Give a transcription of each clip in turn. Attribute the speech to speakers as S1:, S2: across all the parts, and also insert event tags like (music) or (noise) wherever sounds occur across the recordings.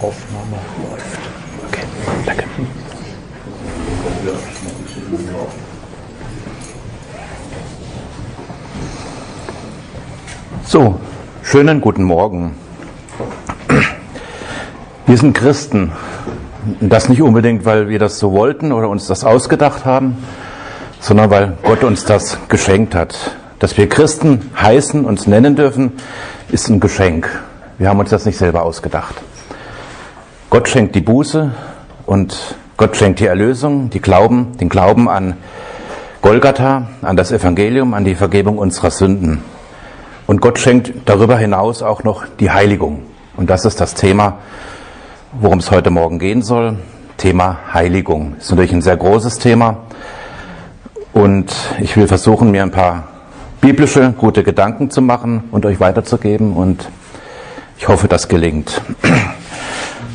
S1: Aufnahme läuft. Okay, danke. So, schönen guten Morgen. Wir sind Christen. Das nicht unbedingt, weil wir das so wollten oder uns das ausgedacht haben, sondern weil Gott uns das geschenkt hat. Dass wir Christen heißen, uns nennen dürfen, ist ein Geschenk. Wir haben uns das nicht selber ausgedacht. Gott schenkt die Buße und Gott schenkt die Erlösung, die Glauben, den Glauben an Golgatha, an das Evangelium, an die Vergebung unserer Sünden. Und Gott schenkt darüber hinaus auch noch die Heiligung. Und das ist das Thema, worum es heute Morgen gehen soll. Thema Heiligung. Ist natürlich ein sehr großes Thema. Und ich will versuchen, mir ein paar biblische, gute Gedanken zu machen und euch weiterzugeben. Und ich hoffe, das gelingt.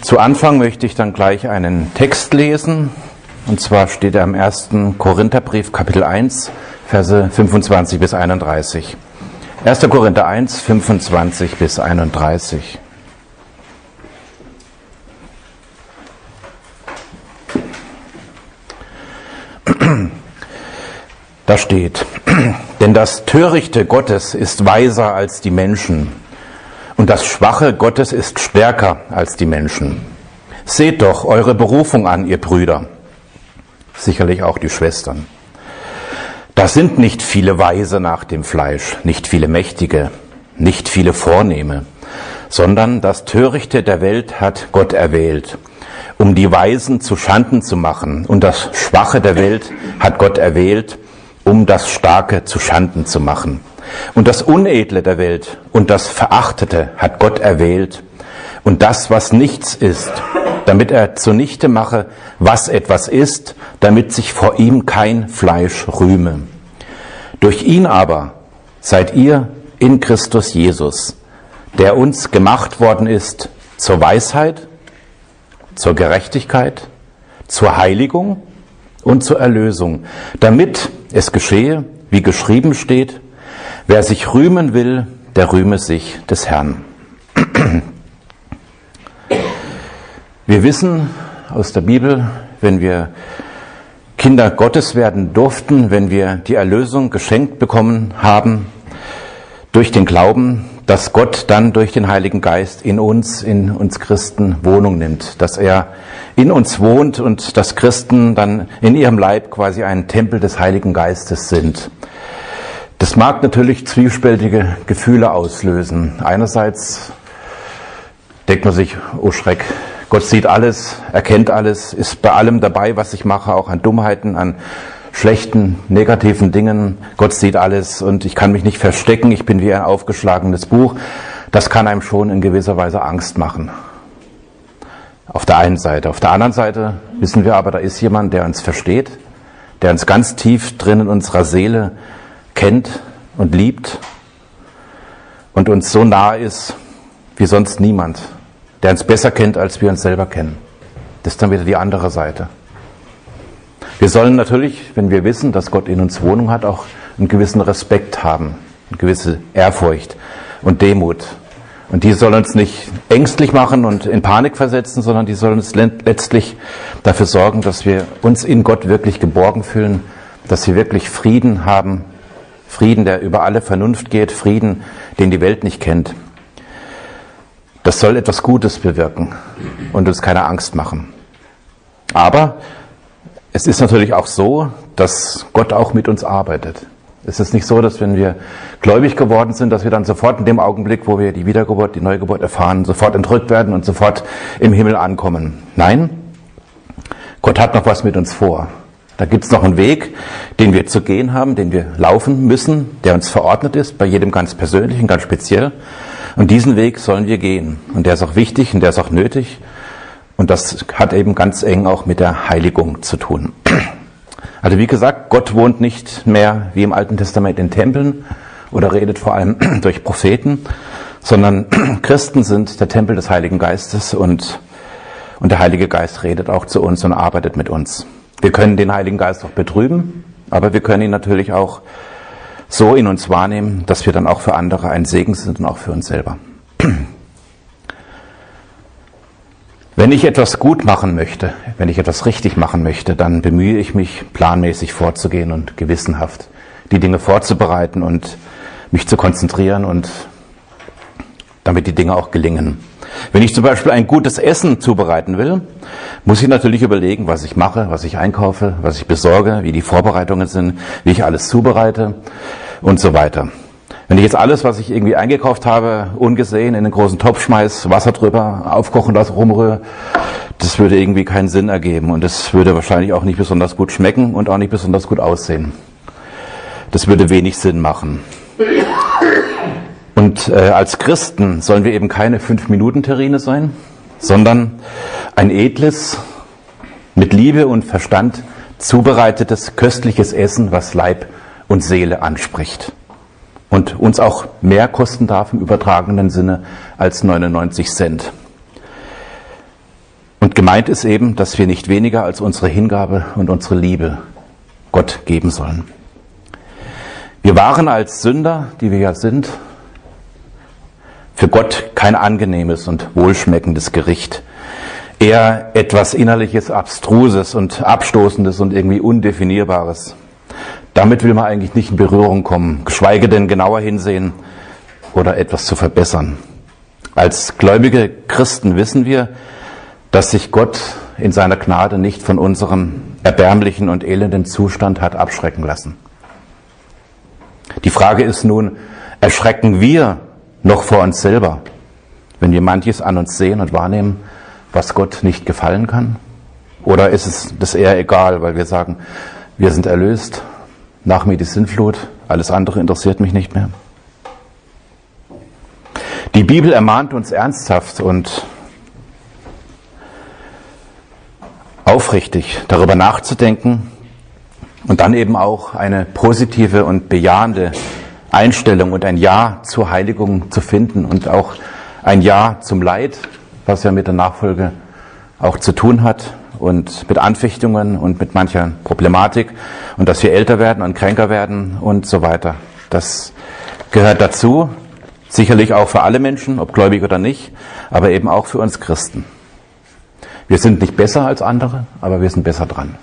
S1: Zu Anfang möchte ich dann gleich einen Text lesen. Und zwar steht er im ersten Korintherbrief, Kapitel 1, Verse 25 bis 31. 1. Korinther 1, 25 bis 31. Da steht, denn das Törichte Gottes ist weiser als die Menschen und das Schwache Gottes ist stärker als die Menschen. Seht doch eure Berufung an, ihr Brüder, sicherlich auch die Schwestern. Das sind nicht viele Weise nach dem Fleisch, nicht viele Mächtige, nicht viele Vornehme, sondern das Törichte der Welt hat Gott erwählt, um die Weisen zu Schanden zu machen, und das Schwache der Welt hat Gott erwählt, um das Starke zu Schanden zu machen. Und das Unedle der Welt und das Verachtete hat Gott erwählt, und das, was nichts ist, damit er zunichte mache, was etwas ist, damit sich vor ihm kein Fleisch rühme. Durch ihn aber seid ihr in Christus Jesus, der uns gemacht worden ist zur Weisheit, zur Gerechtigkeit, zur Heiligung und zur Erlösung, damit es geschehe, wie geschrieben steht, wer sich rühmen will, der rühme sich des Herrn. Wir wissen aus der Bibel, wenn wir Kinder Gottes werden durften, wenn wir die Erlösung geschenkt bekommen haben durch den Glauben, dass Gott dann durch den Heiligen Geist in uns, in uns Christen Wohnung nimmt, dass er in uns wohnt und dass Christen dann in ihrem Leib quasi ein Tempel des Heiligen Geistes sind. Das mag natürlich zwiespältige Gefühle auslösen. Einerseits denkt man sich, oh Schreck, Gott sieht alles, erkennt alles, ist bei allem dabei, was ich mache, auch an Dummheiten, an schlechten, negativen Dingen. Gott sieht alles und ich kann mich nicht verstecken, ich bin wie ein aufgeschlagenes Buch. Das kann einem schon in gewisser Weise Angst machen. Auf der einen Seite. Auf der anderen Seite wissen wir aber, da ist jemand, der uns versteht, der uns ganz tief drin in unserer Seele kennt und liebt und uns so nah ist wie sonst niemand der uns besser kennt, als wir uns selber kennen. Das ist dann wieder die andere Seite. Wir sollen natürlich, wenn wir wissen, dass Gott in uns Wohnung hat, auch einen gewissen Respekt haben, eine gewisse Ehrfurcht und Demut. Und die soll uns nicht ängstlich machen und in Panik versetzen, sondern die soll uns letztlich dafür sorgen, dass wir uns in Gott wirklich geborgen fühlen, dass wir wirklich Frieden haben, Frieden, der über alle Vernunft geht, Frieden, den die Welt nicht kennt. Das soll etwas Gutes bewirken und uns keine Angst machen. Aber es ist natürlich auch so, dass Gott auch mit uns arbeitet. Es ist nicht so, dass wenn wir gläubig geworden sind, dass wir dann sofort in dem Augenblick, wo wir die Wiedergeburt, die Neugeburt erfahren, sofort entrückt werden und sofort im Himmel ankommen. Nein, Gott hat noch was mit uns vor. Da gibt es noch einen Weg, den wir zu gehen haben, den wir laufen müssen, der uns verordnet ist, bei jedem ganz persönlich und ganz speziell. Und diesen Weg sollen wir gehen. Und der ist auch wichtig und der ist auch nötig. Und das hat eben ganz eng auch mit der Heiligung zu tun. (clears throat) Also wie gesagt, Gott wohnt nicht mehr wie im Alten Testament in Tempeln oder redet vor allem (clears throat) durch Propheten, sondern (clears throat) Christen sind der Tempel des Heiligen Geistes und, und der Heilige Geist redet auch zu uns und arbeitet mit uns. Wir können den Heiligen Geist auch betrüben, aber wir können ihn natürlich auch so in uns wahrnehmen, dass wir dann auch für andere ein Segen sind und auch für uns selber. (clears throat) Wenn ich etwas gut machen möchte, wenn ich etwas richtig machen möchte, dann bemühe ich mich, planmäßig vorzugehen und gewissenhaft die Dinge vorzubereiten und mich zu konzentrieren und damit die Dinge auch gelingen. Wenn ich zum Beispiel ein gutes Essen zubereiten will, muss ich natürlich überlegen, was ich mache, was ich einkaufe, was ich besorge, wie die Vorbereitungen sind, wie ich alles zubereite und so weiter. Wenn ich jetzt alles, was ich irgendwie eingekauft habe, ungesehen in einen großen Topf schmeiß, Wasser drüber, aufkochen lasse, rumrühre, das würde irgendwie keinen Sinn ergeben und das würde wahrscheinlich auch nicht besonders gut schmecken und auch nicht besonders gut aussehen. Das würde wenig Sinn machen. Und äh, als Christen sollen wir eben keine Fünf-Minuten-Terrine sein, sondern ein edles, mit Liebe und Verstand zubereitetes, köstliches Essen, was Leib und Seele anspricht und uns auch mehr kosten darf im übertragenen Sinne als 99 Cent. Und gemeint ist eben, dass wir nicht weniger als unsere Hingabe und unsere Liebe Gott geben sollen. Wir waren als Sünder, die wir ja sind, für Gott kein angenehmes und wohlschmeckendes Gericht. Eher etwas innerliches, abstruses und abstoßendes und irgendwie undefinierbares. Damit will man eigentlich nicht in Berührung kommen, geschweige denn genauer hinsehen oder etwas zu verbessern. Als gläubige Christen wissen wir, dass sich Gott in seiner Gnade nicht von unserem erbärmlichen und elenden Zustand hat abschrecken lassen. Die Frage ist nun, erschrecken wir noch vor uns selber, wenn wir manches an uns sehen und wahrnehmen, was Gott nicht gefallen kann? Oder ist es das eher egal, weil wir sagen, wir sind erlöst, nach mir die Sintflut, alles andere interessiert mich nicht mehr? Die Bibel ermahnt uns ernsthaft und aufrichtig darüber nachzudenken und dann eben auch eine positive und bejahende Einstellung und ein Ja zur Heiligung zu finden und auch ein Ja zum Leid, was ja mit der Nachfolge auch zu tun hat und mit Anfechtungen und mit mancher Problematik und dass wir älter werden und kränker werden und so weiter. Das gehört dazu, sicherlich auch für alle Menschen, ob gläubig oder nicht, aber eben auch für uns Christen. Wir sind nicht besser als andere, aber wir sind besser dran.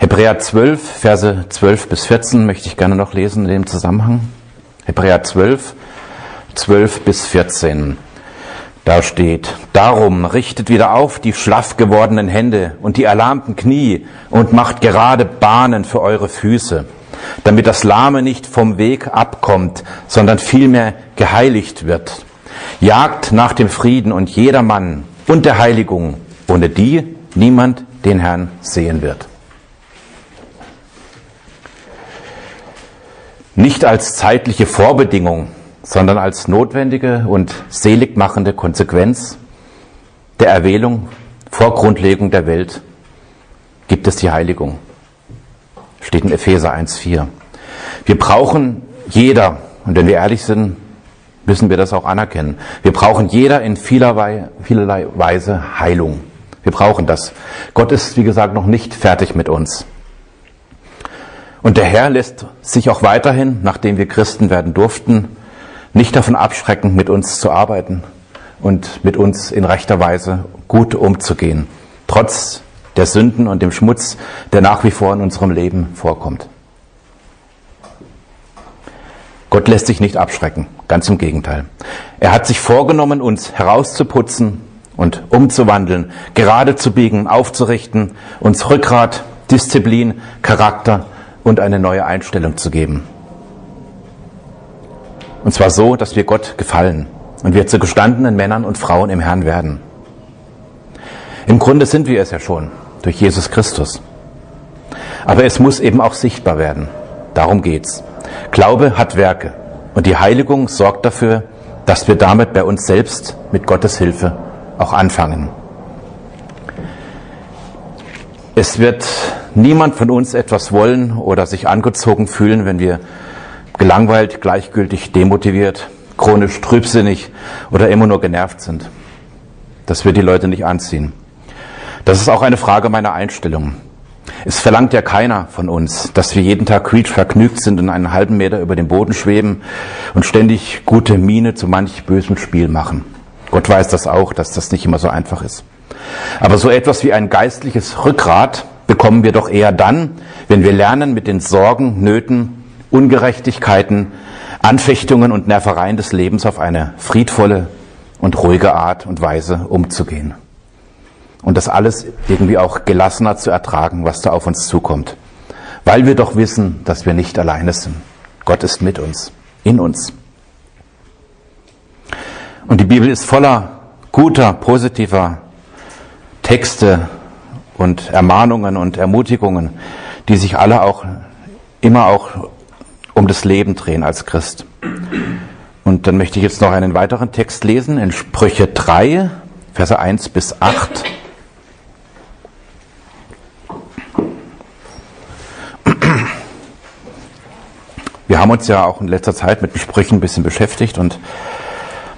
S1: Hebräer 12, Verse 12 bis 14 möchte ich gerne noch lesen in dem Zusammenhang. Hebräer 12, 12 bis 14. Da steht, darum richtet wieder auf die schlaff gewordenen Hände und die erlahmten Knie und macht gerade Bahnen für eure Füße, damit das Lahme nicht vom Weg abkommt, sondern vielmehr geheiligt wird. Jagt nach dem Frieden und jeder Mann und der Heiligung, ohne die niemand den Herrn sehen wird. Nicht als zeitliche Vorbedingung, sondern als notwendige und seligmachende Konsequenz der Erwählung vor Grundlegung der Welt gibt es die Heiligung. Steht in Epheser 1.4. Wir brauchen jeder, und wenn wir ehrlich sind, müssen wir das auch anerkennen. Wir brauchen jeder in vielerlei, vielerlei Weise Heilung. Wir brauchen das. Gott ist, wie gesagt, noch nicht fertig mit uns. Und der Herr lässt sich auch weiterhin, nachdem wir Christen werden durften, nicht davon abschrecken, mit uns zu arbeiten und mit uns in rechter Weise gut umzugehen, trotz der Sünden und dem Schmutz, der nach wie vor in unserem Leben vorkommt. Gott lässt sich nicht abschrecken, ganz im Gegenteil. Er hat sich vorgenommen, uns herauszuputzen und umzuwandeln, gerade zu biegen, aufzurichten, uns Rückgrat, Disziplin, Charakter und eine neue Einstellung zu geben. Und zwar so, dass wir Gott gefallen und wir zu gestandenen Männern und Frauen im Herrn werden. Im Grunde sind wir es ja schon durch Jesus Christus. Aber es muss eben auch sichtbar werden. Darum geht's. Glaube hat Werke und die Heiligung sorgt dafür, dass wir damit bei uns selbst mit Gottes Hilfe auch anfangen. Es wird niemand von uns etwas wollen oder sich angezogen fühlen, wenn wir gelangweilt, gleichgültig, demotiviert, chronisch trübsinnig oder immer nur genervt sind. Das wird die Leute nicht anziehen. Das ist auch eine Frage meiner Einstellung. Es verlangt ja keiner von uns, dass wir jeden Tag quietsch vergnügt sind und einen halben Meter über dem Boden schweben und ständig gute Miene zu manch bösem Spiel machen. Gott weiß das auch, dass das nicht immer so einfach ist. Aber so etwas wie ein geistliches Rückgrat bekommen wir doch eher dann, wenn wir lernen, mit den Sorgen, Nöten, Ungerechtigkeiten, Anfechtungen und Nervereien des Lebens auf eine friedvolle und ruhige Art und Weise umzugehen. Und das alles irgendwie auch gelassener zu ertragen, was da auf uns zukommt. Weil wir doch wissen, dass wir nicht alleine sind. Gott ist mit uns, in uns. Und die Bibel ist voller guter, positiver Texte und Ermahnungen und Ermutigungen, die sich alle auch immer auch um das Leben drehen als Christ. Und dann möchte ich jetzt noch einen weiteren Text lesen in Sprüche 3, Verse 1 bis 8. Wir haben uns ja auch in letzter Zeit mit den Sprüchen ein bisschen beschäftigt und,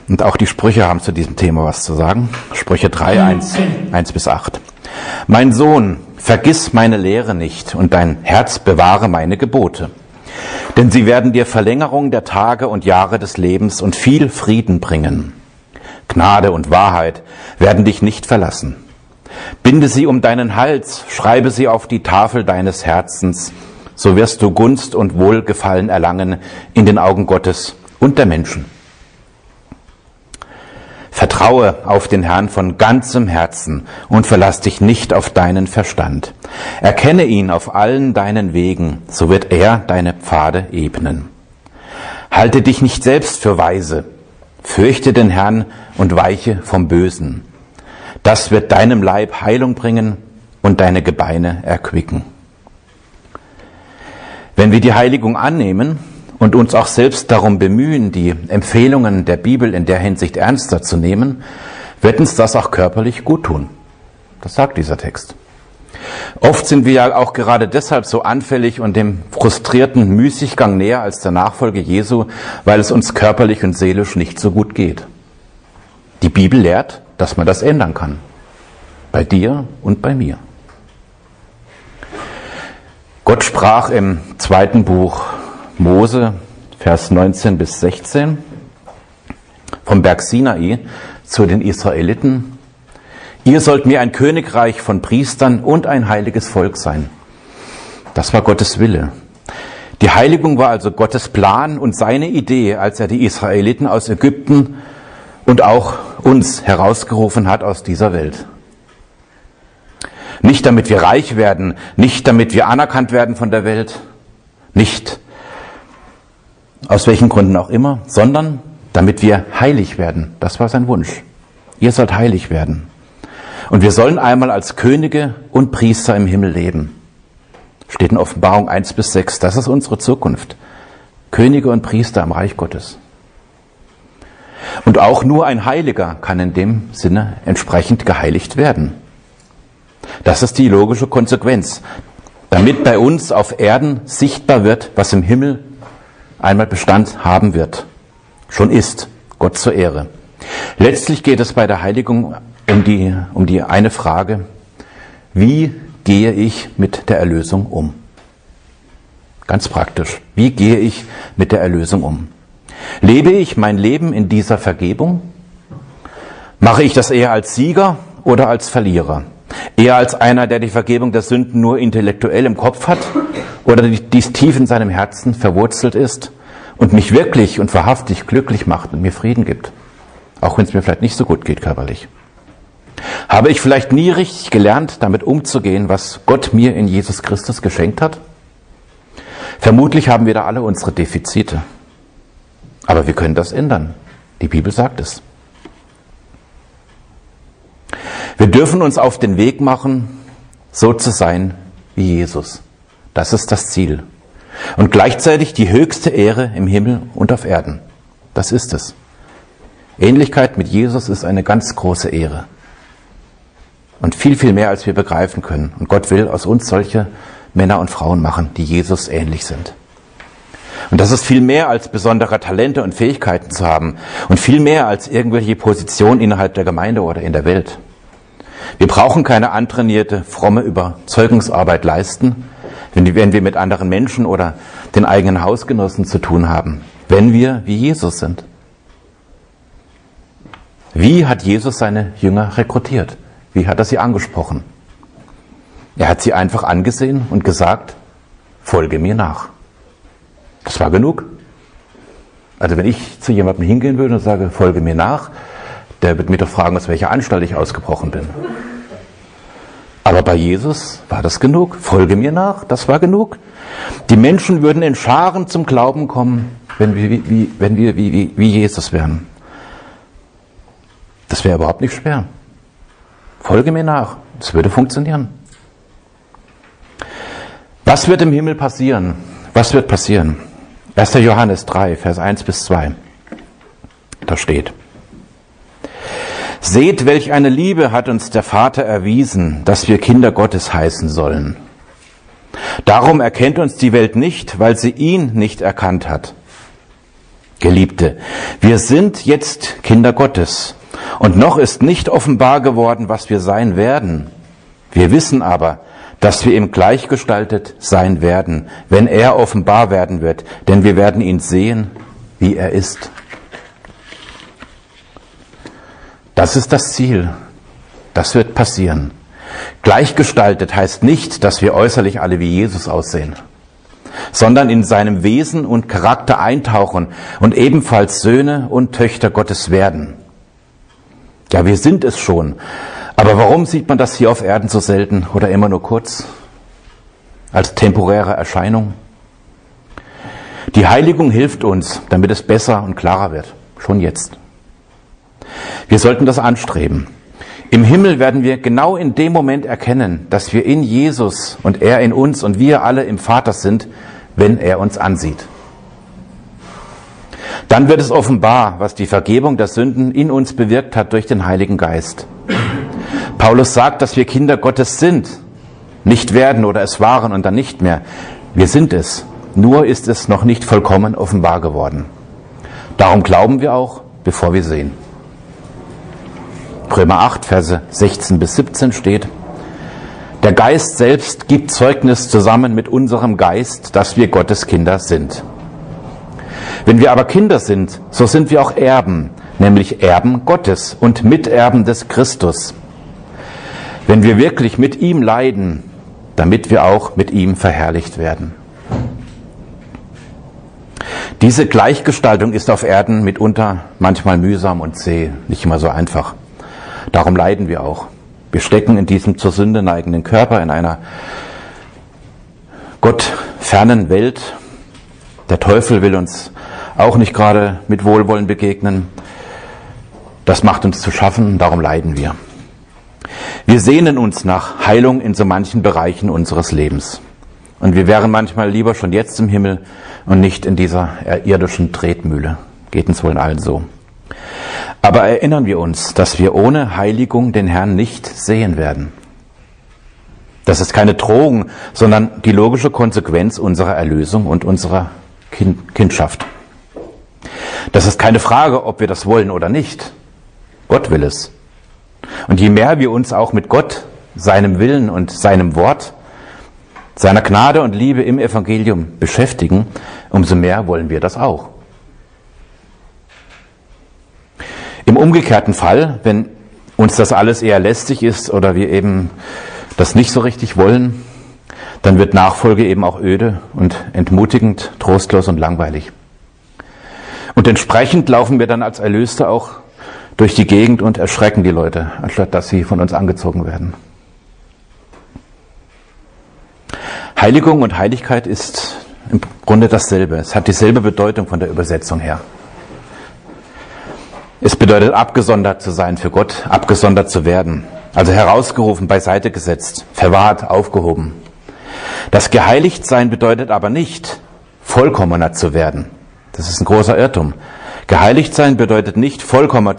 S1: und auch die Sprüche haben zu diesem Thema was zu sagen. Sprüche 3, 1, 1 bis 8. Mein Sohn, vergiss meine Lehre nicht und dein Herz bewahre meine Gebote. Denn sie werden dir Verlängerung der Tage und Jahre des Lebens und viel Frieden bringen. Gnade und Wahrheit werden dich nicht verlassen. Binde sie um deinen Hals, schreibe sie auf die Tafel deines Herzens, so wirst du Gunst und Wohlgefallen erlangen in den Augen Gottes und der Menschen. Vertraue auf den Herrn von ganzem Herzen und verlass dich nicht auf deinen Verstand. Erkenne ihn auf allen deinen Wegen, so wird er deine Pfade ebnen. Halte dich nicht selbst für weise, fürchte den Herrn und weiche vom Bösen. Das wird deinem Leib Heilung bringen und deine Gebeine erquicken. Wenn wir die Heiligung annehmen, und uns auch selbst darum bemühen, die Empfehlungen der Bibel in der Hinsicht ernster zu nehmen, wird uns das auch körperlich gut tun. Das sagt dieser Text. Oft sind wir ja auch gerade deshalb so anfällig und dem frustrierten Müßiggang näher als der Nachfolge Jesu, weil es uns körperlich und seelisch nicht so gut geht. Die Bibel lehrt, dass man das ändern kann. Bei dir und bei mir. Gott sprach im zweiten Buch Mose, Vers 19 bis 16, vom Berg Sinai zu den Israeliten. Ihr sollt mir ein Königreich von Priestern und ein heiliges Volk sein. Das war Gottes Wille. Die Heiligung war also Gottes Plan und seine Idee, als er die Israeliten aus Ägypten und auch uns herausgerufen hat aus dieser Welt. Nicht damit wir reich werden, nicht damit wir anerkannt werden von der Welt, nicht aus welchen Gründen auch immer, sondern damit wir heilig werden. Das war sein Wunsch. Ihr sollt heilig werden. Und wir sollen einmal als Könige und Priester im Himmel leben. Steht in Offenbarung 1 bis 6. Das ist unsere Zukunft. Könige und Priester im Reich Gottes. Und auch nur ein Heiliger kann in dem Sinne entsprechend geheiligt werden. Das ist die logische Konsequenz, damit bei uns auf Erden sichtbar wird, was im Himmel einmal Bestand haben wird, schon ist, Gott zur Ehre. Letztlich geht es bei der Heiligung um die, um die eine Frage, wie gehe ich mit der Erlösung um? Ganz praktisch. Wie gehe ich mit der Erlösung um? Lebe ich mein Leben in dieser Vergebung? Mache ich das eher als Sieger oder als Verlierer? Eher als einer, der die Vergebung der Sünden nur intellektuell im Kopf hat oder dies tief in seinem Herzen verwurzelt ist und mich wirklich und wahrhaftig glücklich macht und mir Frieden gibt. Auch wenn es mir vielleicht nicht so gut geht körperlich. Habe ich vielleicht nie richtig gelernt, damit umzugehen, was Gott mir in Jesus Christus geschenkt hat? Vermutlich haben wir da alle unsere Defizite. Aber wir können das ändern. Die Bibel sagt es. Wir dürfen uns auf den Weg machen, so zu sein wie Jesus. Das ist das Ziel. Und gleichzeitig die höchste Ehre im Himmel und auf Erden. Das ist es. Ähnlichkeit mit Jesus ist eine ganz große Ehre. Und viel, viel mehr, als wir begreifen können. Und Gott will aus uns solche Männer und Frauen machen, die Jesus ähnlich sind. Und das ist viel mehr als besondere Talente und Fähigkeiten zu haben. Und viel mehr als irgendwelche Position innerhalb der Gemeinde oder in der Welt. Wir brauchen keine antrainierte, fromme Überzeugungsarbeit leisten, wenn wir mit anderen Menschen oder den eigenen Hausgenossen zu tun haben, wenn wir wie Jesus sind. Wie hat Jesus seine Jünger rekrutiert? Wie hat er sie angesprochen? Er hat sie einfach angesehen und gesagt, folge mir nach. Das war genug. Also wenn ich zu jemandem hingehen würde und sage, folge mir nach, der wird mir doch fragen, aus welcher Anstalt ich ausgebrochen bin. Aber bei Jesus war das genug. Folge mir nach, das war genug. Die Menschen würden in Scharen zum Glauben kommen, wenn wir wie, wenn wir wie, wie, wie Jesus wären. Das wäre überhaupt nicht schwer. Folge mir nach, das würde funktionieren. Was wird im Himmel passieren? Was wird passieren? 1. Johannes 3, Vers 1 bis 2. Da steht. Seht, welch eine Liebe hat uns der Vater erwiesen, dass wir Kinder Gottes heißen sollen. Darum erkennt uns die Welt nicht, weil sie ihn nicht erkannt hat. Geliebte, wir sind jetzt Kinder Gottes und noch ist nicht offenbar geworden, was wir sein werden. Wir wissen aber, dass wir ihm gleichgestaltet sein werden, wenn er offenbar werden wird, denn wir werden ihn sehen, wie er ist. Das ist das Ziel. Das wird passieren. Gleichgestaltet heißt nicht, dass wir äußerlich alle wie Jesus aussehen, sondern in seinem Wesen und Charakter eintauchen und ebenfalls Söhne und Töchter Gottes werden. Ja, wir sind es schon, aber warum sieht man das hier auf Erden so selten oder immer nur kurz? Als temporäre Erscheinung? Die Heiligung hilft uns, damit es besser und klarer wird. Schon jetzt. Wir sollten das anstreben. Im Himmel werden wir genau in dem Moment erkennen, dass wir in Jesus und er in uns und wir alle im Vater sind, wenn er uns ansieht. Dann wird es offenbar, was die Vergebung der Sünden in uns bewirkt hat durch den Heiligen Geist. Paulus sagt, dass wir Kinder Gottes sind, nicht werden oder es waren und dann nicht mehr. Wir sind es. Nur ist es noch nicht vollkommen offenbar geworden. Darum glauben wir auch, bevor wir sehen. Römer 8, Verse 16 bis 17 steht, der Geist selbst gibt Zeugnis zusammen mit unserem Geist, dass wir Gottes Kinder sind. Wenn wir aber Kinder sind, so sind wir auch Erben, nämlich Erben Gottes und Miterben des Christus wenn wir wirklich mit ihm leiden, damit wir auch mit ihm verherrlicht werden. Diese Gleichgestaltung ist auf Erden mitunter manchmal mühsam und zäh, nicht immer so einfach. Darum leiden wir auch. Wir stecken in diesem zur Sünde neigenden Körper in einer Gott fernen Welt. Der Teufel will uns auch nicht gerade mit Wohlwollen begegnen. Das macht uns zu schaffen, darum leiden wir. Wir sehnen uns nach Heilung in so manchen Bereichen unseres Lebens. Und wir wären manchmal lieber schon jetzt im Himmel und nicht in dieser irdischen Tretmühle. Geht uns wohl allen so. Aber erinnern wir uns, dass wir ohne Heiligung den Herrn nicht sehen werden. Das ist keine Drohung, sondern die logische Konsequenz unserer Erlösung und unserer kind Kindschaft. Das ist keine Frage, ob wir das wollen oder nicht. Gott will es. Und je mehr wir uns auch mit Gott, seinem Willen und seinem Wort, seiner Gnade und Liebe im Evangelium beschäftigen, umso mehr wollen wir das auch. Im umgekehrten Fall, wenn uns das alles eher lästig ist oder wir eben das nicht so richtig wollen, dann wird Nachfolge eben auch öde und entmutigend, trostlos und langweilig. Und entsprechend laufen wir dann als Erlöste auch durch die Gegend und erschrecken die Leute, anstatt dass sie von uns angezogen werden. Heiligung und Heiligkeit ist im Grunde dasselbe. Es hat dieselbe Bedeutung von der Übersetzung her. Es bedeutet abgesondert zu sein für Gott, abgesondert zu werden. Also herausgerufen, beiseite gesetzt, verwahrt, aufgehoben. Das Geheiligtsein bedeutet aber nicht, vollkommener zu werden. Das ist ein großer Irrtum. Geheiligt sein bedeutet nicht vollkommener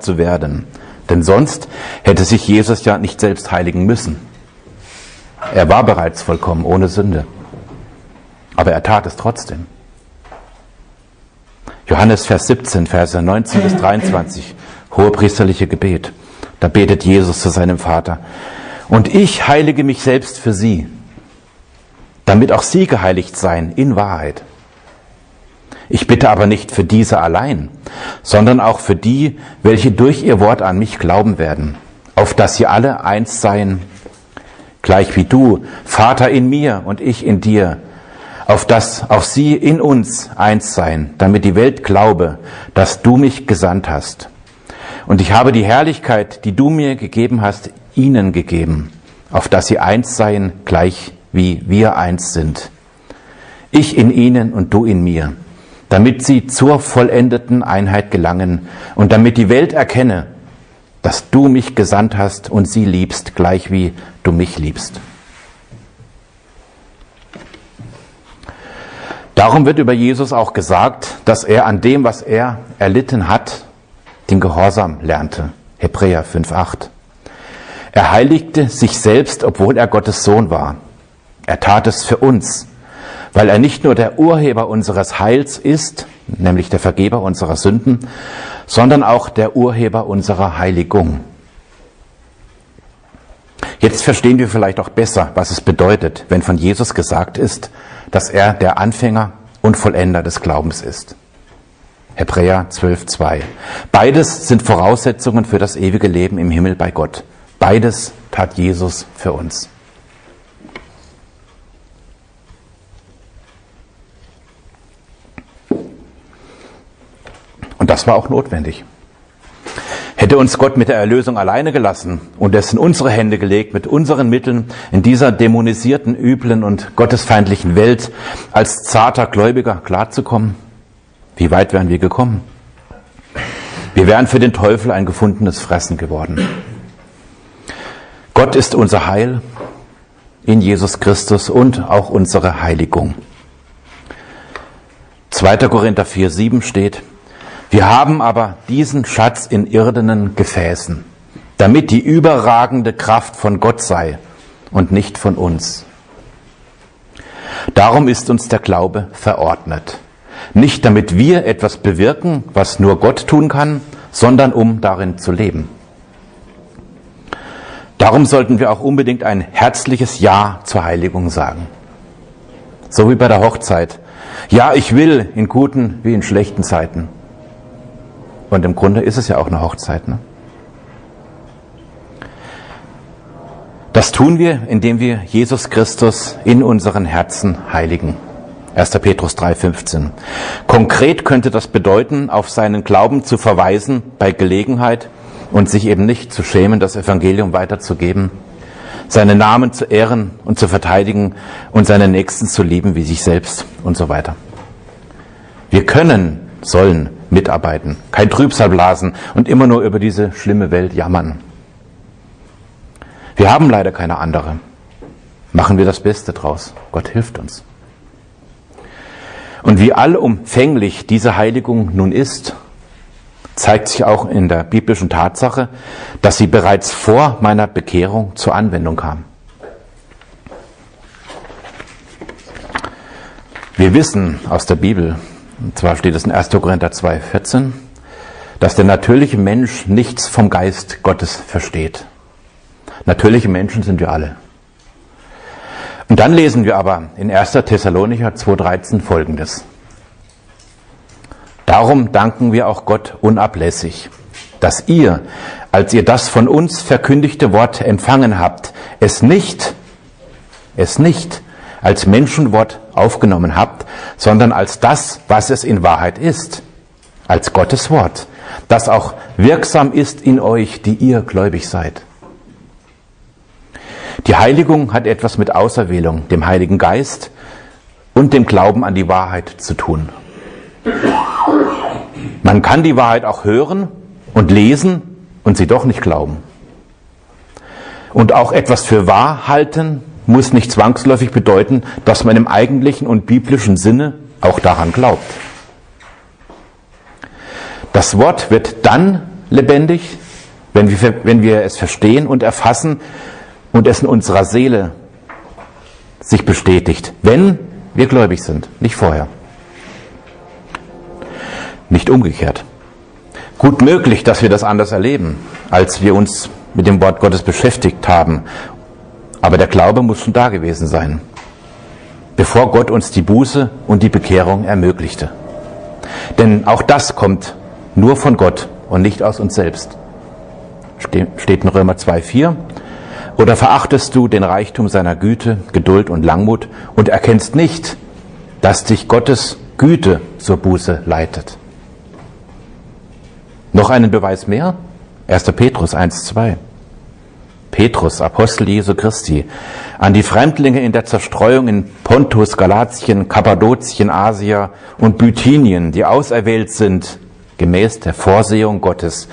S1: zu werden, denn sonst hätte sich Jesus ja nicht selbst heiligen müssen. Er war bereits vollkommen, ohne Sünde. Aber er tat es trotzdem. Johannes Vers 17, Verse 19 bis 23, hohepriesterliche Gebet. Da betet Jesus zu seinem Vater. Und ich heilige mich selbst für sie, damit auch sie geheiligt seien in Wahrheit. Ich bitte aber nicht für diese allein, sondern auch für die, welche durch ihr Wort an mich glauben werden, auf dass sie alle eins seien, gleich wie du, Vater in mir und ich in dir, auf dass auch sie in uns eins seien, damit die Welt glaube, dass du mich gesandt hast. Und ich habe die Herrlichkeit, die du mir gegeben hast, ihnen gegeben, auf dass sie eins seien, gleich wie wir eins sind. Ich in ihnen und du in mir, damit sie zur vollendeten Einheit gelangen und damit die Welt erkenne, dass du mich gesandt hast und sie liebst, gleich wie du mich liebst. Darum wird über Jesus auch gesagt, dass er an dem, was er erlitten hat, den Gehorsam lernte. Hebräer 5.8. Er heiligte sich selbst, obwohl er Gottes Sohn war. Er tat es für uns, weil er nicht nur der Urheber unseres Heils ist, nämlich der Vergeber unserer Sünden, sondern auch der Urheber unserer Heiligung. Jetzt verstehen wir vielleicht auch besser, was es bedeutet, wenn von Jesus gesagt ist, dass er der Anfänger und Vollender des Glaubens ist. Hebräer 12.2. Beides sind Voraussetzungen für das ewige Leben im Himmel bei Gott. Beides tat Jesus für uns. Und das war auch notwendig. Hätte uns Gott mit der Erlösung alleine gelassen und es in unsere Hände gelegt, mit unseren Mitteln in dieser dämonisierten, üblen und gottesfeindlichen Welt als zarter Gläubiger klarzukommen, wie weit wären wir gekommen? Wir wären für den Teufel ein gefundenes Fressen geworden. Gott ist unser Heil in Jesus Christus und auch unsere Heiligung. 2. Korinther 4, 7 steht, wir haben aber diesen Schatz in irdenen Gefäßen, damit die überragende Kraft von Gott sei und nicht von uns. Darum ist uns der Glaube verordnet. Nicht damit wir etwas bewirken, was nur Gott tun kann, sondern um darin zu leben. Darum sollten wir auch unbedingt ein herzliches Ja zur Heiligung sagen. So wie bei der Hochzeit. Ja, ich will in guten wie in schlechten Zeiten. Und im Grunde ist es ja auch eine Hochzeit. Ne? Das tun wir, indem wir Jesus Christus in unseren Herzen heiligen. 1. Petrus 3,15. Konkret könnte das bedeuten, auf seinen Glauben zu verweisen bei Gelegenheit und sich eben nicht zu schämen, das Evangelium weiterzugeben, seinen Namen zu ehren und zu verteidigen und seine Nächsten zu lieben wie sich selbst und so weiter. Wir können, sollen mitarbeiten, kein Trübsal blasen und immer nur über diese schlimme Welt jammern. Wir haben leider keine andere. Machen wir das Beste draus. Gott hilft uns. Und wie allumfänglich diese Heiligung nun ist, zeigt sich auch in der biblischen Tatsache, dass sie bereits vor meiner Bekehrung zur Anwendung kam. Wir wissen aus der Bibel, und zwar steht es in 1. Korinther 2, 14, dass der natürliche Mensch nichts vom Geist Gottes versteht. Natürliche Menschen sind wir alle. Und dann lesen wir aber in 1. Thessalonicher 2.13 folgendes. Darum danken wir auch Gott unablässig, dass ihr, als ihr das von uns verkündigte Wort empfangen habt, es nicht, es nicht als Menschenwort aufgenommen habt, sondern als das, was es in Wahrheit ist, als Gottes Wort, das auch wirksam ist in euch, die ihr gläubig seid. Die Heiligung hat etwas mit Auserwählung, dem Heiligen Geist und dem Glauben an die Wahrheit zu tun. Man kann die Wahrheit auch hören und lesen und sie doch nicht glauben. Und auch etwas für wahr halten muss nicht zwangsläufig bedeuten, dass man im eigentlichen und biblischen Sinne auch daran glaubt. Das Wort wird dann lebendig, wenn wir, wenn wir es verstehen und erfassen und es in unserer Seele sich bestätigt, wenn wir gläubig sind, nicht vorher. Nicht umgekehrt. Gut möglich, dass wir das anders erleben, als wir uns mit dem Wort Gottes beschäftigt haben aber der Glaube muss schon da gewesen sein, bevor Gott uns die Buße und die Bekehrung ermöglichte. Denn auch das kommt nur von Gott und nicht aus uns selbst. Steht in Römer 2,4. Oder verachtest du den Reichtum seiner Güte, Geduld und Langmut und erkennst nicht, dass dich Gottes Güte zur Buße leitet? Noch einen Beweis mehr? 1. Petrus 1,2. Petrus, Apostel Jesu Christi, an die Fremdlinge in der Zerstreuung in Pontus, Galatien, Kappadokien, Asia und Bithynien, die auserwählt sind, gemäß der Vorsehung Gottes,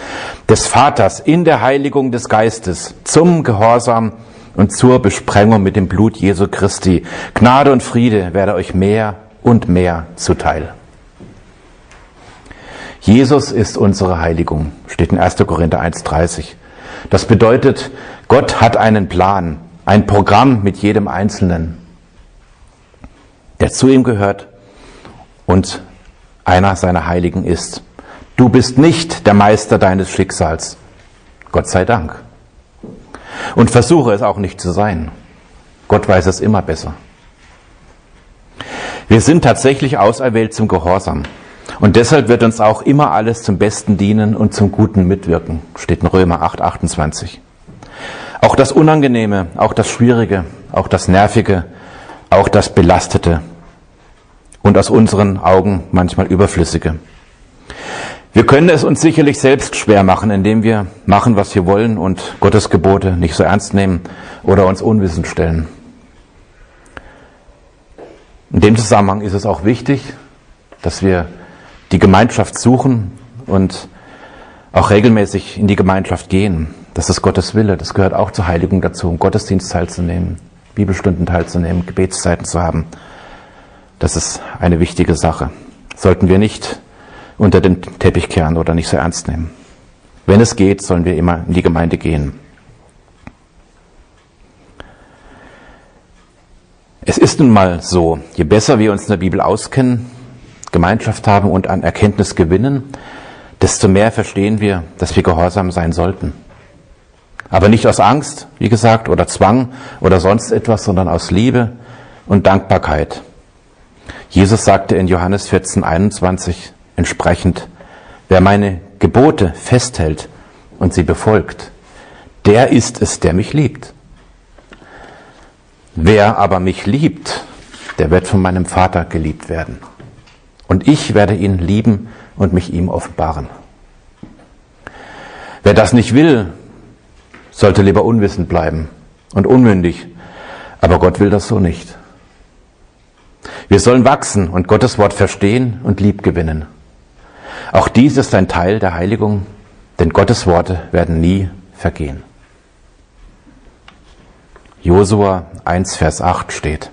S1: des Vaters in der Heiligung des Geistes, zum Gehorsam und zur Besprengung mit dem Blut Jesu Christi. Gnade und Friede werde euch mehr und mehr zuteil. Jesus ist unsere Heiligung, steht in 1. Korinther 1,30. Das bedeutet, Gott hat einen Plan, ein Programm mit jedem Einzelnen, der zu ihm gehört und einer seiner Heiligen ist. Du bist nicht der Meister deines Schicksals. Gott sei Dank. Und versuche es auch nicht zu sein. Gott weiß es immer besser. Wir sind tatsächlich auserwählt zum Gehorsam. Und deshalb wird uns auch immer alles zum Besten dienen und zum Guten mitwirken, steht in Römer 8, 28. Auch das Unangenehme, auch das Schwierige, auch das Nervige, auch das Belastete und aus unseren Augen manchmal Überflüssige. Wir können es uns sicherlich selbst schwer machen, indem wir machen, was wir wollen und Gottes Gebote nicht so ernst nehmen oder uns unwissend stellen. In dem Zusammenhang ist es auch wichtig, dass wir die Gemeinschaft suchen und auch regelmäßig in die Gemeinschaft gehen. Das ist Gottes Wille. Das gehört auch zur Heiligung dazu, um Gottesdienst teilzunehmen, Bibelstunden teilzunehmen, Gebetszeiten zu haben. Das ist eine wichtige Sache. Sollten wir nicht unter den Teppich kehren oder nicht so ernst nehmen. Wenn es geht, sollen wir immer in die Gemeinde gehen. Es ist nun mal so, je besser wir uns in der Bibel auskennen, Gemeinschaft haben und an Erkenntnis gewinnen, desto mehr verstehen wir, dass wir gehorsam sein sollten. Aber nicht aus Angst, wie gesagt, oder Zwang oder sonst etwas, sondern aus Liebe und Dankbarkeit. Jesus sagte in Johannes 14, 21 entsprechend, wer meine Gebote festhält und sie befolgt, der ist es, der mich liebt. Wer aber mich liebt, der wird von meinem Vater geliebt werden. Und ich werde ihn lieben und mich ihm offenbaren. Wer das nicht will, sollte lieber unwissend bleiben und unmündig. Aber Gott will das so nicht. Wir sollen wachsen und Gottes Wort verstehen und lieb gewinnen. Auch dies ist ein Teil der Heiligung, denn Gottes Worte werden nie vergehen. Josua 1, Vers 8 steht.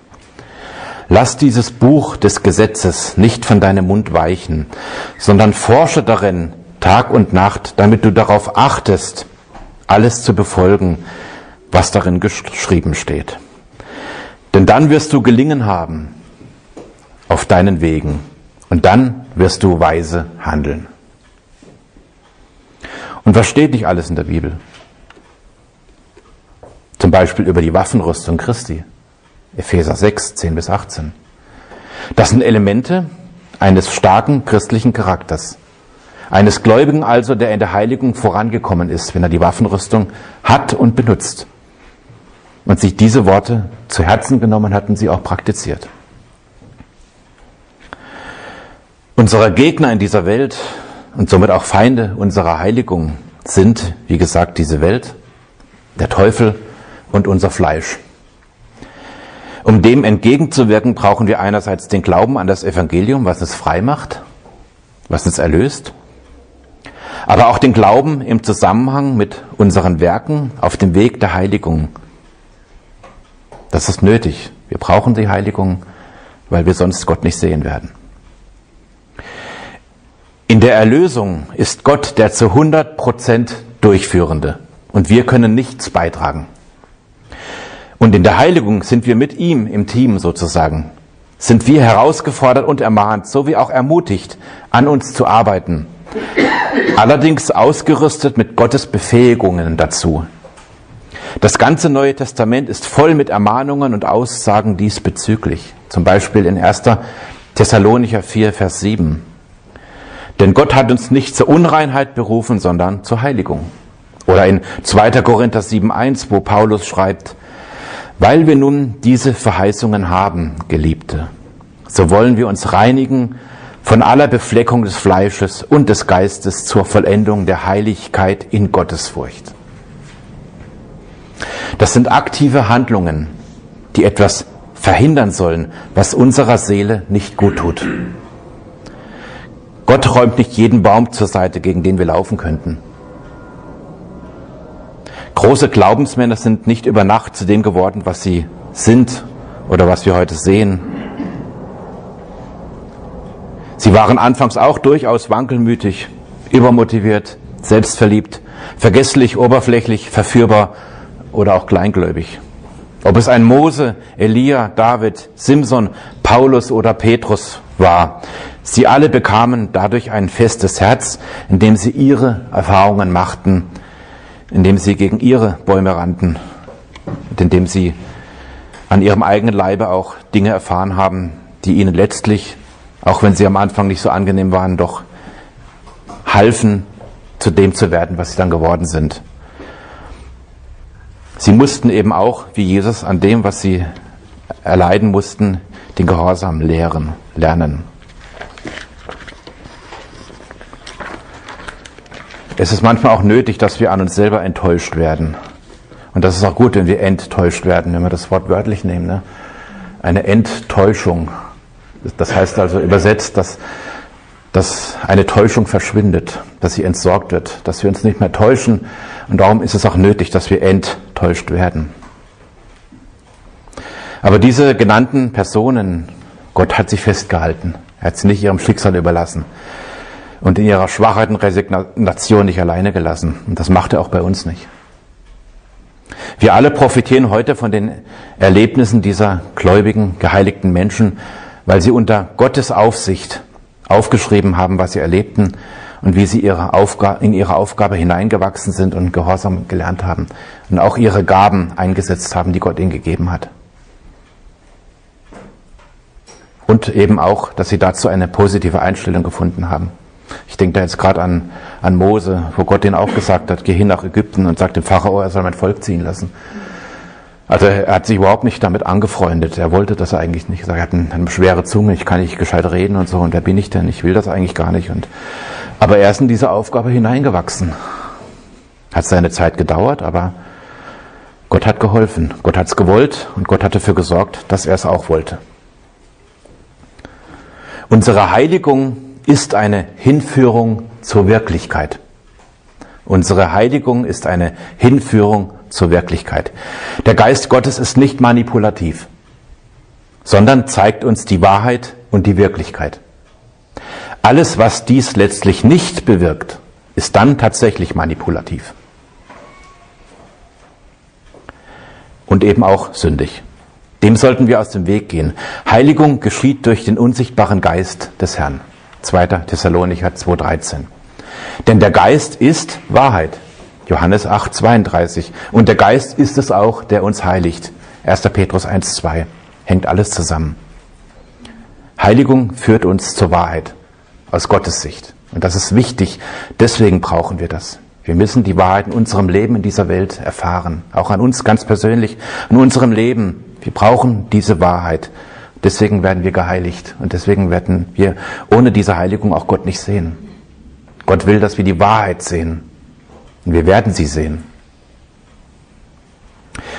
S1: Lass dieses Buch des Gesetzes nicht von deinem Mund weichen, sondern forsche darin Tag und Nacht, damit du darauf achtest, alles zu befolgen, was darin geschrieben steht. Denn dann wirst du gelingen haben auf deinen Wegen und dann wirst du weise handeln. Und was steht nicht alles in der Bibel? Zum Beispiel über die Waffenrüstung Christi. Epheser 6, 10 bis 18. Das sind Elemente eines starken christlichen Charakters. Eines Gläubigen also, der in der Heiligung vorangekommen ist, wenn er die Waffenrüstung hat und benutzt. Und sich diese Worte zu Herzen genommen hat und sie auch praktiziert. Unsere Gegner in dieser Welt und somit auch Feinde unserer Heiligung sind, wie gesagt, diese Welt, der Teufel und unser Fleisch. Um dem entgegenzuwirken, brauchen wir einerseits den Glauben an das Evangelium, was uns frei macht, was uns erlöst, aber auch den Glauben im Zusammenhang mit unseren Werken auf dem Weg der Heiligung. Das ist nötig. Wir brauchen die Heiligung, weil wir sonst Gott nicht sehen werden. In der Erlösung ist Gott der zu 100 Prozent Durchführende und wir können nichts beitragen. Und in der Heiligung sind wir mit ihm im Team sozusagen, sind wir herausgefordert und ermahnt, sowie auch ermutigt, an uns zu arbeiten. Allerdings ausgerüstet mit Gottes Befähigungen dazu. Das ganze Neue Testament ist voll mit Ermahnungen und Aussagen diesbezüglich. Zum Beispiel in 1. Thessalonicher 4, Vers 7. Denn Gott hat uns nicht zur Unreinheit berufen, sondern zur Heiligung. Oder in 2. Korinther 7.1, wo Paulus schreibt, weil wir nun diese Verheißungen haben, Geliebte, so wollen wir uns reinigen von aller Befleckung des Fleisches und des Geistes zur Vollendung der Heiligkeit in Gottesfurcht. Das sind aktive Handlungen, die etwas verhindern sollen, was unserer Seele nicht gut tut. Gott räumt nicht jeden Baum zur Seite, gegen den wir laufen könnten. Große Glaubensmänner sind nicht über Nacht zu dem geworden, was sie sind oder was wir heute sehen. Sie waren anfangs auch durchaus wankelmütig, übermotiviert, selbstverliebt, vergesslich, oberflächlich, verführbar oder auch kleingläubig. Ob es ein Mose, Elia, David, Simson, Paulus oder Petrus war, sie alle bekamen dadurch ein festes Herz, indem sie ihre Erfahrungen machten, indem sie gegen ihre Bäume rannten, indem sie an ihrem eigenen Leibe auch Dinge erfahren haben, die ihnen letztlich auch wenn sie am Anfang nicht so angenehm waren, doch halfen, zu dem zu werden, was sie dann geworden sind. Sie mussten eben auch, wie Jesus, an dem, was sie erleiden mussten, den Gehorsam lehren, lernen. Es ist manchmal auch nötig, dass wir an uns selber enttäuscht werden. Und das ist auch gut, wenn wir enttäuscht werden, wenn wir das Wort wörtlich nehmen. Ne? Eine Enttäuschung. Das heißt also übersetzt, dass, dass eine Täuschung verschwindet, dass sie entsorgt wird, dass wir uns nicht mehr täuschen. Und darum ist es auch nötig, dass wir enttäuscht werden. Aber diese genannten Personen, Gott hat sich festgehalten. Er hat sie nicht ihrem Schicksal überlassen und in ihrer Schwachheit und Resignation nicht alleine gelassen. Und das macht er auch bei uns nicht. Wir alle profitieren heute von den Erlebnissen dieser gläubigen, geheiligten Menschen, weil sie unter Gottes Aufsicht aufgeschrieben haben, was sie erlebten und wie sie ihre in ihre Aufgabe hineingewachsen sind und Gehorsam gelernt haben und auch ihre Gaben eingesetzt haben, die Gott ihnen gegeben hat. Und eben auch, dass sie dazu eine positive Einstellung gefunden haben. Ich denke da jetzt gerade an, an Mose, wo Gott ihnen auch gesagt hat, geh hin nach Ägypten und sag dem Pharao, er soll mein Volk ziehen lassen. Also er hat sich überhaupt nicht damit angefreundet. Er wollte das eigentlich nicht. Er hat eine, schwere Zunge, ich kann nicht gescheit reden und so. Und wer bin ich denn? Ich will das eigentlich gar nicht. Und, aber er ist in diese Aufgabe hineingewachsen. Hat seine Zeit gedauert, aber Gott hat geholfen. Gott hat es gewollt und Gott hat dafür gesorgt, dass er es auch wollte. Unsere Heiligung ist eine Hinführung zur Wirklichkeit. Unsere Heiligung ist eine Hinführung zur Wirklichkeit. Der Geist Gottes ist nicht manipulativ, sondern zeigt uns die Wahrheit und die Wirklichkeit. Alles, was dies letztlich nicht bewirkt, ist dann tatsächlich manipulativ. Und eben auch sündig. Dem sollten wir aus dem Weg gehen. Heiligung geschieht durch den unsichtbaren Geist des Herrn. 2. Thessalonicher 2.13. Denn der Geist ist Wahrheit. Johannes 8, 32. Und der Geist ist es auch, der uns heiligt. 1. Petrus 1, 2. Hängt alles zusammen. Heiligung führt uns zur Wahrheit aus Gottes Sicht. Und das ist wichtig. Deswegen brauchen wir das. Wir müssen die Wahrheit in unserem Leben in dieser Welt erfahren. Auch an uns ganz persönlich, in unserem Leben. Wir brauchen diese Wahrheit. Deswegen werden wir geheiligt. Und deswegen werden wir ohne diese Heiligung auch Gott nicht sehen. Gott will, dass wir die Wahrheit sehen. Und wir werden sie sehen.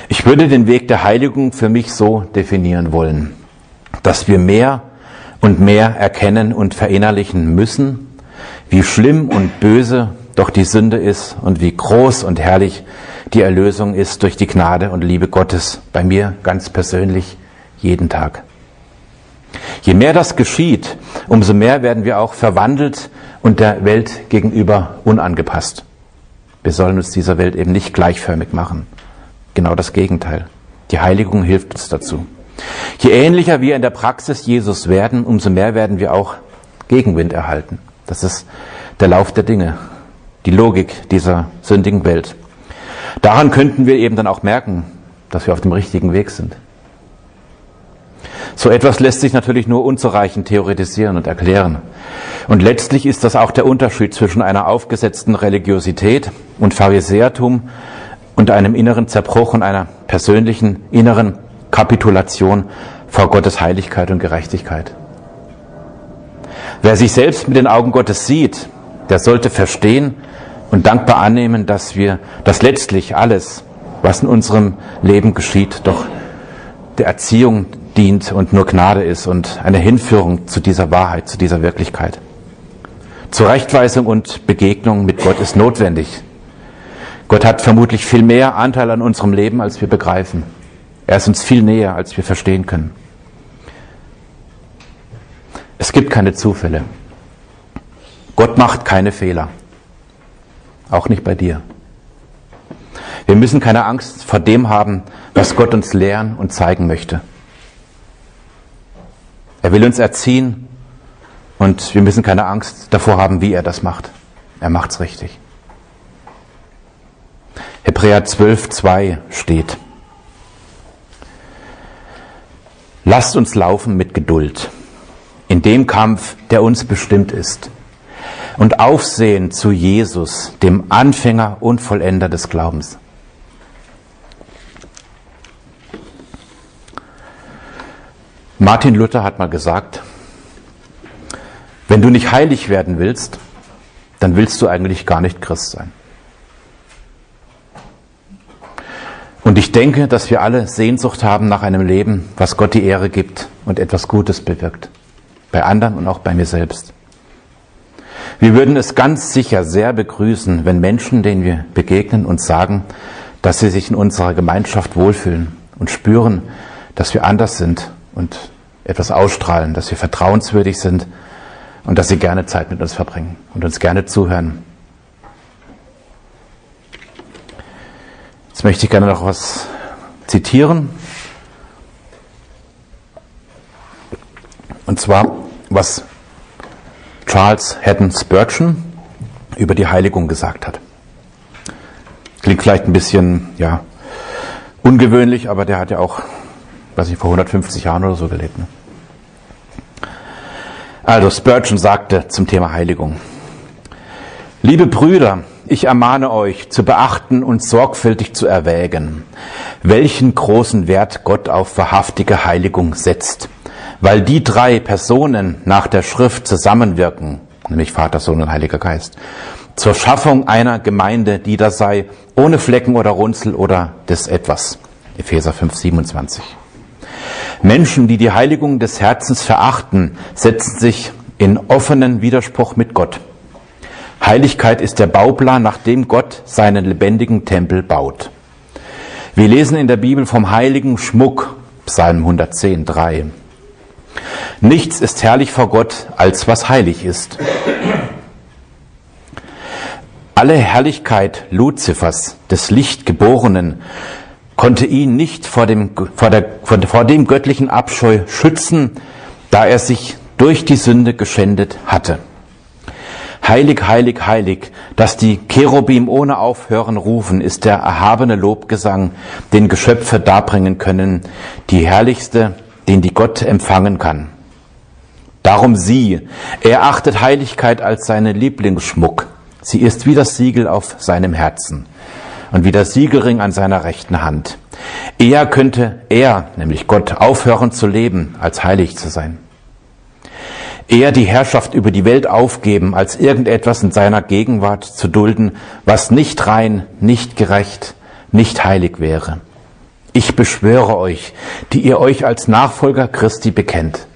S1: Ich würde den Weg der Heiligung für mich so definieren wollen, dass wir mehr und mehr erkennen und verinnerlichen müssen, wie schlimm und böse doch die Sünde ist und wie groß und herrlich die Erlösung ist durch die Gnade und Liebe Gottes bei mir ganz persönlich jeden Tag. Je mehr das geschieht, umso mehr werden wir auch verwandelt und der Welt gegenüber unangepasst. Wir sollen uns dieser Welt eben nicht gleichförmig machen. Genau das Gegenteil. Die Heiligung hilft uns dazu. Je ähnlicher wir in der Praxis Jesus werden, umso mehr werden wir auch Gegenwind erhalten. Das ist der Lauf der Dinge, die Logik dieser sündigen Welt. Daran könnten wir eben dann auch merken, dass wir auf dem richtigen Weg sind. So etwas lässt sich natürlich nur unzureichend theoretisieren und erklären. Und letztlich ist das auch der Unterschied zwischen einer aufgesetzten Religiosität und Pharisäertum und einem inneren Zerbruch und einer persönlichen inneren Kapitulation vor Gottes Heiligkeit und Gerechtigkeit. Wer sich selbst mit den Augen Gottes sieht, der sollte verstehen und dankbar annehmen, dass wir, dass letztlich alles, was in unserem Leben geschieht, doch der Erziehung dient und nur Gnade ist und eine Hinführung zu dieser Wahrheit, zu dieser Wirklichkeit. Zurechtweisung und Begegnung mit Gott ist notwendig. Gott hat vermutlich viel mehr Anteil an unserem Leben, als wir begreifen. Er ist uns viel näher, als wir verstehen können. Es gibt keine Zufälle. Gott macht keine Fehler. Auch nicht bei dir. Wir müssen keine Angst vor dem haben, was Gott uns lehren und zeigen möchte. Er will uns erziehen und wir müssen keine Angst davor haben, wie er das macht. Er macht's richtig. Hebräer 12, 2 steht. Lasst uns laufen mit Geduld in dem Kampf, der uns bestimmt ist und aufsehen zu Jesus, dem Anfänger und Vollender des Glaubens. Martin Luther hat mal gesagt, wenn du nicht heilig werden willst, dann willst du eigentlich gar nicht Christ sein. Und ich denke, dass wir alle Sehnsucht haben nach einem Leben, was Gott die Ehre gibt und etwas Gutes bewirkt. Bei anderen und auch bei mir selbst. Wir würden es ganz sicher sehr begrüßen, wenn Menschen, denen wir begegnen, uns sagen, dass sie sich in unserer Gemeinschaft wohlfühlen und spüren, dass wir anders sind und etwas ausstrahlen, dass wir vertrauenswürdig sind und dass sie gerne Zeit mit uns verbringen und uns gerne zuhören. Jetzt möchte ich gerne noch was zitieren. Und zwar, was Charles Haddon Spurgeon über die Heiligung gesagt hat. Klingt vielleicht ein bisschen, ja, ungewöhnlich, aber der hat ja auch, weiß ich, vor 150 Jahren oder so gelebt. Ne? Also Spurgeon sagte zum Thema Heiligung. Liebe Brüder, ich ermahne euch zu beachten und sorgfältig zu erwägen, welchen großen Wert Gott auf wahrhaftige Heiligung setzt weil die drei Personen nach der Schrift zusammenwirken, nämlich Vater, Sohn und Heiliger Geist, zur Schaffung einer Gemeinde, die da sei, ohne Flecken oder Runzel oder des Etwas. Epheser 5, 27. Menschen, die die Heiligung des Herzens verachten, setzen sich in offenen Widerspruch mit Gott. Heiligkeit ist der Bauplan, nach dem Gott seinen lebendigen Tempel baut. Wir lesen in der Bibel vom heiligen Schmuck, Psalm 110, 3. Nichts ist herrlich vor Gott, als was heilig ist. Alle Herrlichkeit Luzifers, des Lichtgeborenen, konnte ihn nicht vor dem, vor, der, vor dem göttlichen Abscheu schützen, da er sich durch die Sünde geschändet hatte. Heilig, heilig, heilig, dass die Cherubim ohne Aufhören rufen, ist der erhabene Lobgesang, den Geschöpfe darbringen können, die herrlichste, den die Gott empfangen kann. Darum sie, er achtet Heiligkeit als seine Lieblingsschmuck. Sie ist wie das Siegel auf seinem Herzen und wie der Siegelring an seiner rechten Hand. Eher könnte er, nämlich Gott, aufhören zu leben, als heilig zu sein. Eher die Herrschaft über die Welt aufgeben, als irgendetwas in seiner Gegenwart zu dulden, was nicht rein, nicht gerecht, nicht heilig wäre. Ich beschwöre euch, die ihr euch als Nachfolger Christi bekennt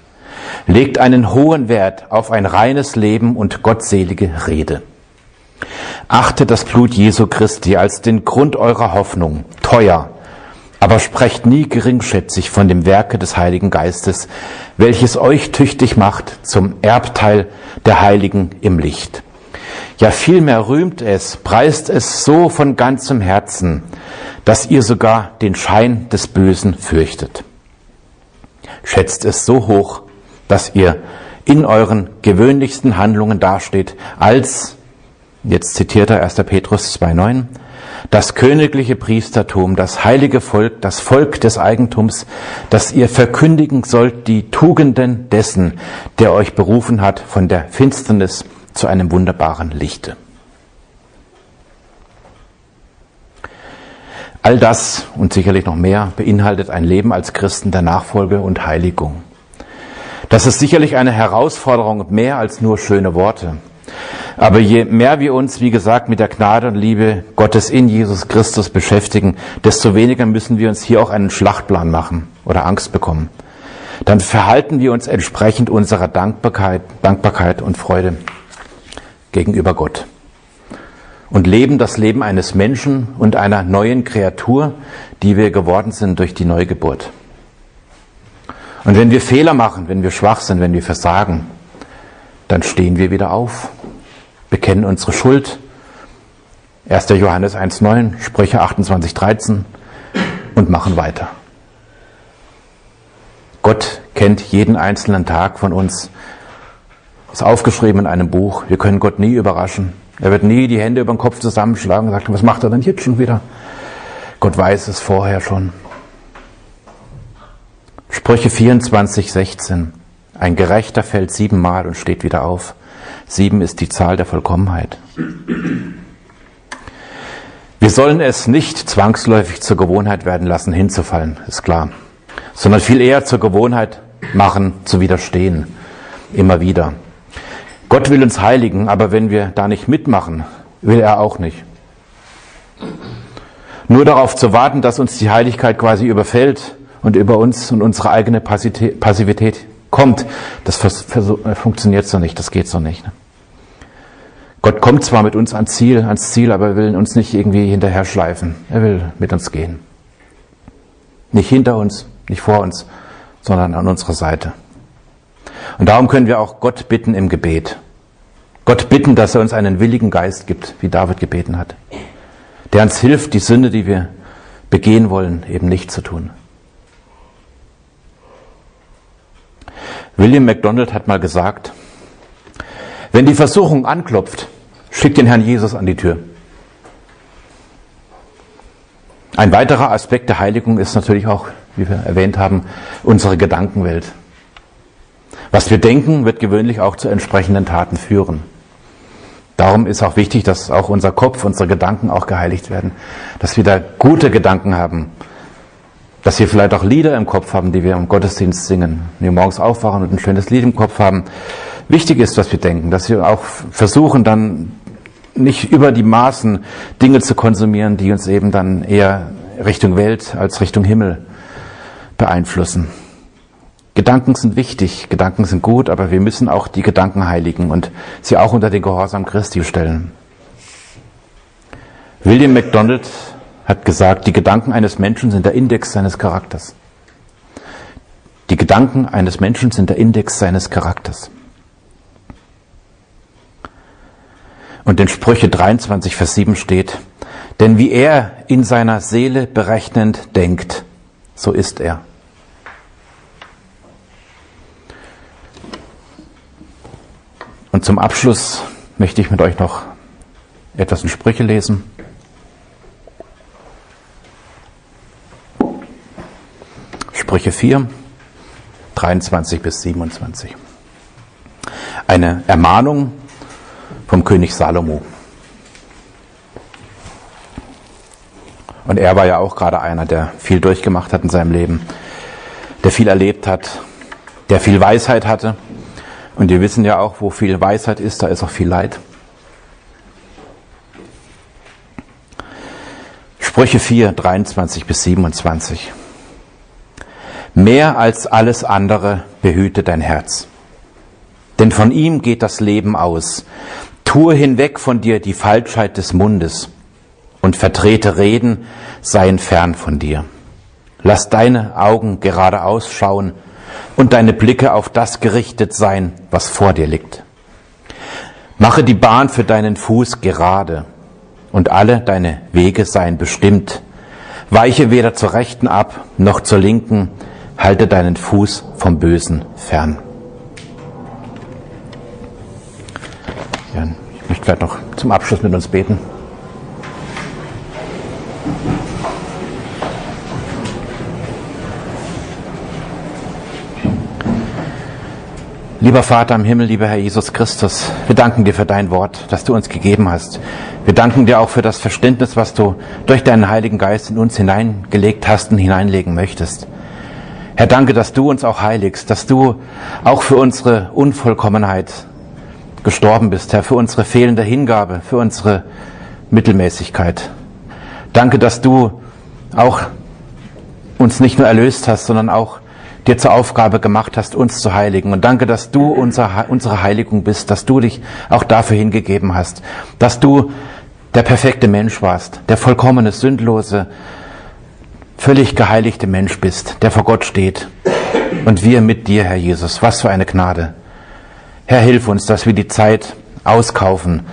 S1: legt einen hohen Wert auf ein reines Leben und gottselige Rede. Achtet das Blut Jesu Christi als den Grund eurer Hoffnung, teuer, aber sprecht nie geringschätzig von dem Werke des Heiligen Geistes, welches euch tüchtig macht zum Erbteil der Heiligen im Licht. Ja, vielmehr rühmt es, preist es so von ganzem Herzen, dass ihr sogar den Schein des Bösen fürchtet. Schätzt es so hoch, dass ihr in euren gewöhnlichsten Handlungen dasteht, als, jetzt zitiert er 1. Petrus 2.9, das königliche Priestertum, das heilige Volk, das Volk des Eigentums, dass ihr verkündigen sollt die Tugenden dessen, der euch berufen hat von der Finsternis zu einem wunderbaren Lichte. All das und sicherlich noch mehr beinhaltet ein Leben als Christen der Nachfolge und Heiligung. Das ist sicherlich eine Herausforderung mehr als nur schöne Worte. Aber je mehr wir uns, wie gesagt, mit der Gnade und Liebe Gottes in Jesus Christus beschäftigen, desto weniger müssen wir uns hier auch einen Schlachtplan machen oder Angst bekommen. Dann verhalten wir uns entsprechend unserer Dankbarkeit, Dankbarkeit und Freude gegenüber Gott. Und leben das Leben eines Menschen und einer neuen Kreatur, die wir geworden sind durch die Neugeburt. Und wenn wir Fehler machen, wenn wir schwach sind, wenn wir versagen, dann stehen wir wieder auf bekennen unsere Schuld. 1. Johannes 1.9, Sprüche 28.13 und machen weiter. Gott kennt jeden einzelnen Tag von uns. Ist aufgeschrieben in einem Buch. Wir können Gott nie überraschen. Er wird nie die Hände über den Kopf zusammenschlagen und sagen, was macht er denn jetzt schon wieder? Gott weiß es vorher schon. Sprüche 24, 16. Ein Gerechter fällt siebenmal und steht wieder auf. Sieben ist die Zahl der Vollkommenheit. Wir sollen es nicht zwangsläufig zur Gewohnheit werden lassen, hinzufallen, ist klar, sondern viel eher zur Gewohnheit machen, zu widerstehen, immer wieder. Gott will uns heiligen, aber wenn wir da nicht mitmachen, will er auch nicht. Nur darauf zu warten, dass uns die Heiligkeit quasi überfällt und über uns und unsere eigene Passivität kommt, das äh, funktioniert so nicht, das geht so nicht. Ne? Gott kommt zwar mit uns ans Ziel, ans Ziel, aber er will uns nicht irgendwie hinterher schleifen. Er will mit uns gehen. Nicht hinter uns, nicht vor uns, sondern an unserer Seite. Und darum können wir auch Gott bitten im Gebet. Gott bitten, dass er uns einen willigen Geist gibt, wie David gebeten hat, der uns hilft, die Sünde, die wir begehen wollen, eben nicht zu tun. William MacDonald hat mal gesagt, wenn die Versuchung anklopft, schick den Herrn Jesus an die Tür. Ein weiterer Aspekt der Heiligung ist natürlich auch, wie wir erwähnt haben, unsere Gedankenwelt. Was wir denken, wird gewöhnlich auch zu entsprechenden Taten führen. Darum ist auch wichtig, dass auch unser Kopf, unsere Gedanken auch geheiligt werden, dass wir da gute Gedanken haben, dass wir vielleicht auch Lieder im Kopf haben, die wir im Gottesdienst singen. Wenn wir morgens aufwachen und ein schönes Lied im Kopf haben. Wichtig ist, was wir denken, dass wir auch versuchen, dann nicht über die Maßen Dinge zu konsumieren, die uns eben dann eher Richtung Welt als Richtung Himmel beeinflussen. Gedanken sind wichtig, Gedanken sind gut, aber wir müssen auch die Gedanken heiligen und sie auch unter den Gehorsam Christi stellen. William MacDonald hat gesagt, die Gedanken eines Menschen sind der Index seines Charakters. Die Gedanken eines Menschen sind der Index seines Charakters. Und in Sprüche 23, Vers 7 steht, denn wie er in seiner Seele berechnend denkt, so ist er. Und zum Abschluss möchte ich mit euch noch etwas in Sprüche lesen. Sprüche 4, 23 bis 27. Eine Ermahnung vom König Salomo. Und er war ja auch gerade einer, der viel durchgemacht hat in seinem Leben, der viel erlebt hat, der viel Weisheit hatte. Und wir wissen ja auch, wo viel Weisheit ist, da ist auch viel Leid. Sprüche 4, 23 bis 27. Mehr als alles andere behüte dein Herz. Denn von ihm geht das Leben aus. Tue hinweg von dir die Falschheit des Mundes und vertrete Reden seien fern von dir. Lass deine Augen geradeaus schauen und deine Blicke auf das gerichtet sein, was vor dir liegt. Mache die Bahn für deinen Fuß gerade und alle deine Wege seien bestimmt. Weiche weder zur Rechten ab noch zur Linken, halte deinen Fuß vom Bösen fern. Ja, ich möchte vielleicht noch zum Abschluss mit uns beten. Lieber Vater im Himmel, lieber Herr Jesus Christus, wir danken dir für dein Wort, das du uns gegeben hast. Wir danken dir auch für das Verständnis, was du durch deinen Heiligen Geist in uns hineingelegt hast und hineinlegen möchtest. Herr, danke, dass du uns auch heiligst, dass du auch für unsere Unvollkommenheit gestorben bist, Herr, für unsere fehlende Hingabe, für unsere Mittelmäßigkeit. Danke, dass du auch uns nicht nur erlöst hast, sondern auch dir zur Aufgabe gemacht hast, uns zu heiligen. Und danke, dass du unser, unsere Heiligung bist, dass du dich auch dafür hingegeben hast, dass du der perfekte Mensch warst, der vollkommene, sündlose, völlig geheiligte Mensch bist, der vor Gott steht. Und wir mit dir, Herr Jesus. Was für eine Gnade. Herr, hilf uns, dass wir die Zeit auskaufen,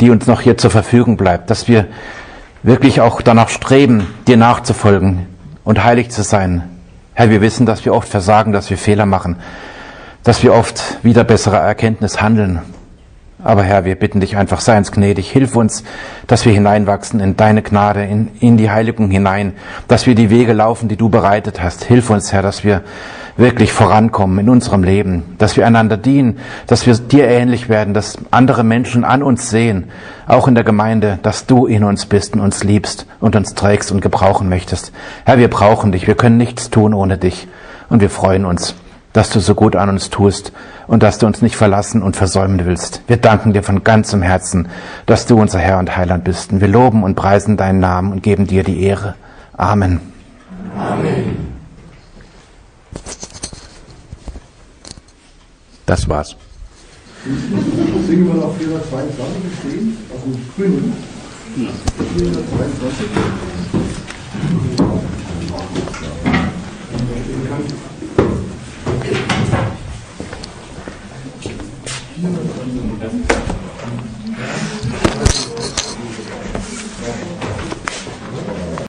S1: die uns noch hier zur Verfügung bleibt, dass wir wirklich auch danach streben, dir nachzufolgen und heilig zu sein, Herr, wir wissen, dass wir oft versagen, dass wir Fehler machen, dass wir oft wieder bessere Erkenntnis handeln. Aber Herr, wir bitten dich einfach, sei uns gnädig, hilf uns, dass wir hineinwachsen in deine Gnade, in, in die Heiligung hinein, dass wir die Wege laufen, die du bereitet hast. Hilf uns, Herr, dass wir wirklich vorankommen in unserem Leben, dass wir einander dienen, dass wir dir ähnlich werden, dass andere Menschen an uns sehen, auch in der Gemeinde, dass du in uns bist und uns liebst und uns trägst und gebrauchen möchtest. Herr, wir brauchen dich, wir können nichts tun ohne dich und wir freuen uns, dass du so gut an uns tust und dass du uns nicht verlassen und versäumen willst. Wir danken dir von ganzem Herzen, dass du unser Herr und Heiland bist. Und wir loben und preisen deinen Namen und geben dir die Ehre. Amen. Amen. Das war's.
S2: Singen wir noch 422 stehen, auf dem grünen. 422. Thank you.